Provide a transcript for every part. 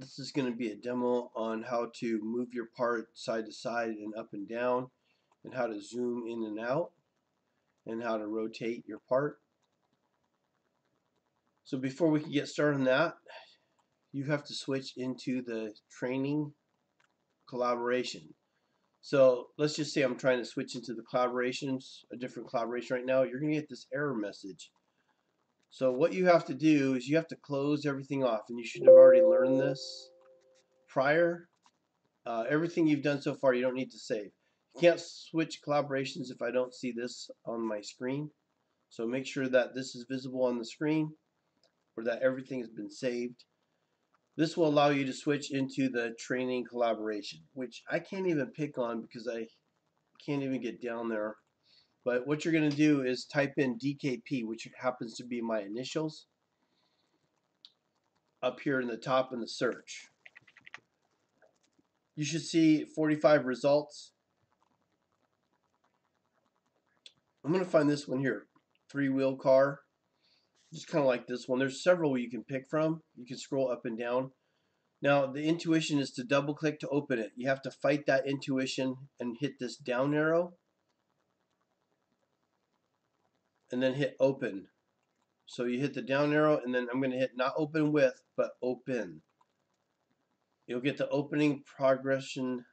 This is going to be a demo on how to move your part side to side and up and down and how to zoom in and out and how to rotate your part. So before we can get started on that, you have to switch into the training collaboration. So let's just say I'm trying to switch into the collaborations, a different collaboration right now. You're going to get this error message. So what you have to do is you have to close everything off, and you should have already learned this prior. Uh, everything you've done so far, you don't need to save. You can't switch collaborations if I don't see this on my screen. So make sure that this is visible on the screen or that everything has been saved. This will allow you to switch into the training collaboration, which I can't even pick on because I can't even get down there but what you're going to do is type in DKP, which happens to be my initials, up here in the top in the search. You should see 45 results. I'm going to find this one here, three-wheel car. Just kind of like this one. There's several you can pick from. You can scroll up and down. Now, the intuition is to double click to open it. You have to fight that intuition and hit this down arrow and then hit open. So you hit the down arrow and then I'm going to hit not open with but open. You'll get the opening progression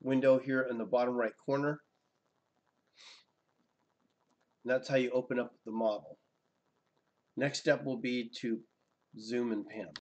window here in the bottom right corner. And that's how you open up the model. Next step will be to zoom and pan.